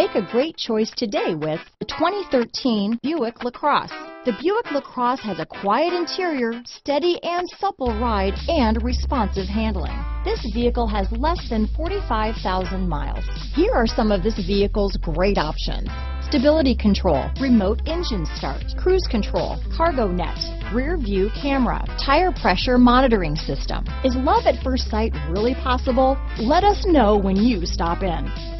Make a great choice today with the 2013 Buick LaCrosse. The Buick LaCrosse has a quiet interior, steady and supple ride, and responsive handling. This vehicle has less than 45,000 miles. Here are some of this vehicle's great options. Stability control, remote engine start, cruise control, cargo net, rear view camera, tire pressure monitoring system. Is love at first sight really possible? Let us know when you stop in.